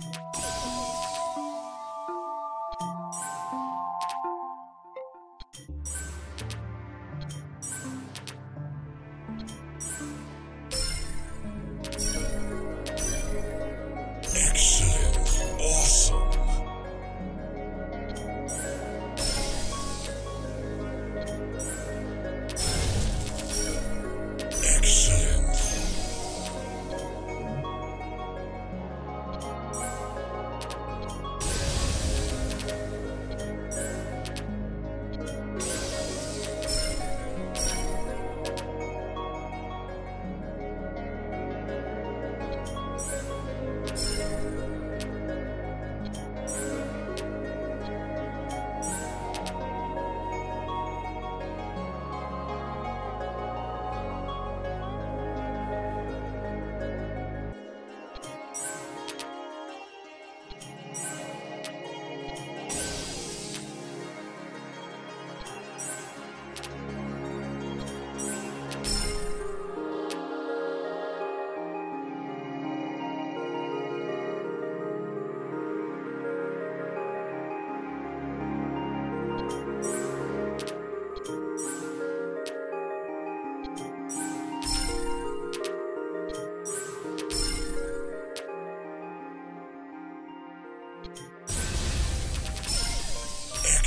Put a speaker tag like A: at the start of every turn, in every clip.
A: Bye.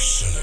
A: Arsenal.